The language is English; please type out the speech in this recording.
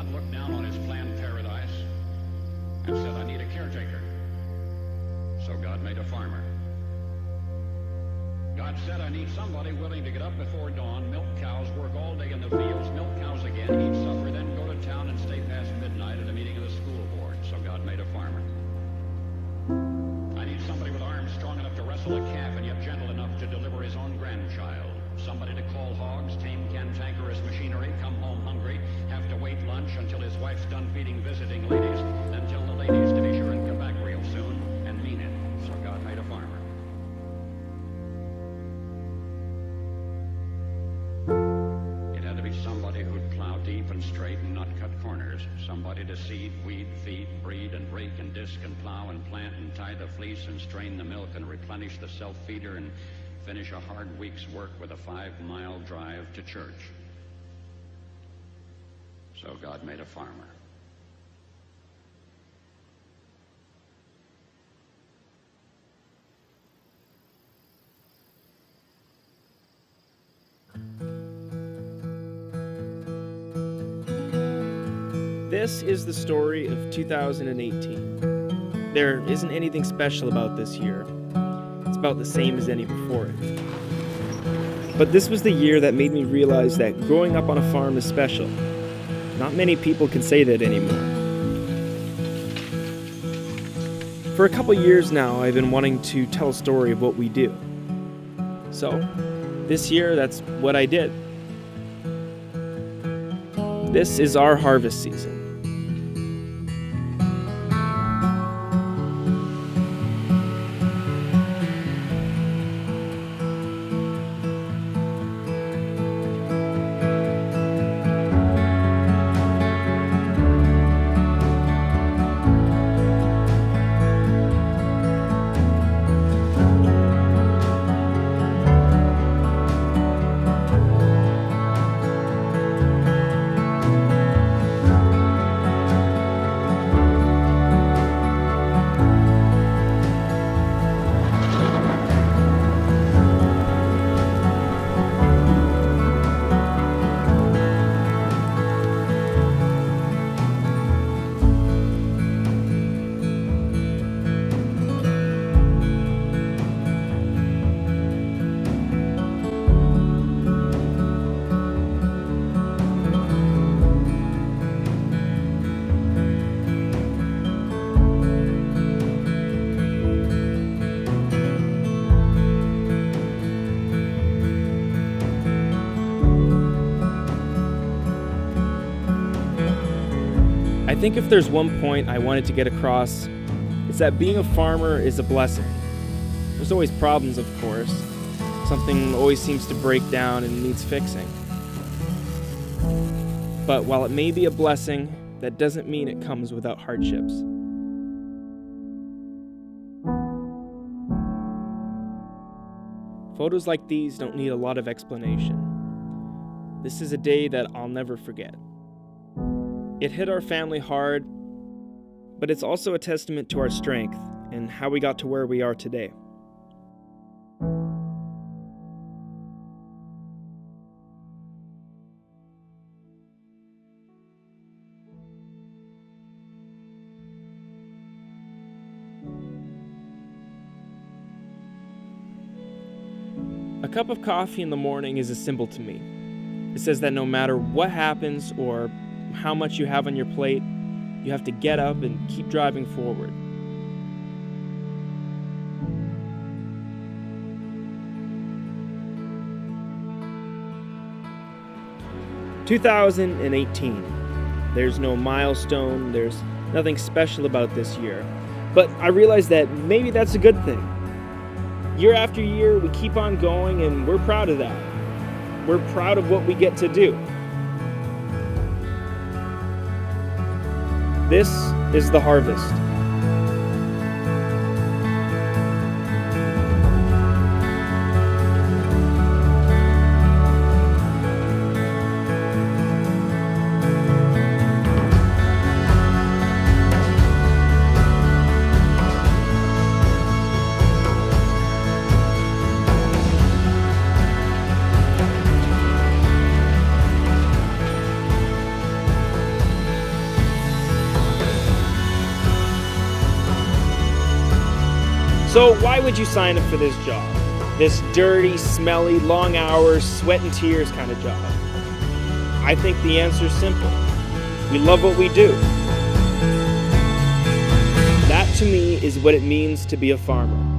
God looked down on his planned paradise and said, I need a caretaker. So God made a farmer. God said, I need somebody willing to get up before dawn, milk cows, work all day in the fields, milk cows again, eat supper, then go to town and stay past midnight at a meeting of the school board. So God made a farmer. I need somebody with arms strong enough to wrestle a calf wife's done feeding visiting ladies, then tell the ladies to be sure and come back real soon, and mean it. So God made a farmer. It had to be somebody who'd plow deep and straight and not cut corners. Somebody to seed, weed, feed, breed, and rake and disc and plow and plant and tie the fleece and strain the milk and replenish the self-feeder and finish a hard week's work with a five-mile drive to church. So God made a farmer. This is the story of 2018. There isn't anything special about this year. It's about the same as any before it. But this was the year that made me realize that growing up on a farm is special. Not many people can say that anymore. For a couple years now, I've been wanting to tell a story of what we do. So, this year, that's what I did. This is our harvest season. I think if there's one point I wanted to get across, it's that being a farmer is a blessing. There's always problems, of course. Something always seems to break down and needs fixing. But while it may be a blessing, that doesn't mean it comes without hardships. Photos like these don't need a lot of explanation. This is a day that I'll never forget. It hit our family hard, but it's also a testament to our strength and how we got to where we are today. A cup of coffee in the morning is a symbol to me. It says that no matter what happens or how much you have on your plate, you have to get up and keep driving forward. Two thousand and eighteen. There's no milestone, there's nothing special about this year. But I realize that maybe that's a good thing. Year after year, we keep on going, and we're proud of that. We're proud of what we get to do. This is the harvest. So, why would you sign up for this job? This dirty, smelly, long hours, sweat and tears kind of job. I think the answer's simple. We love what we do. That to me is what it means to be a farmer.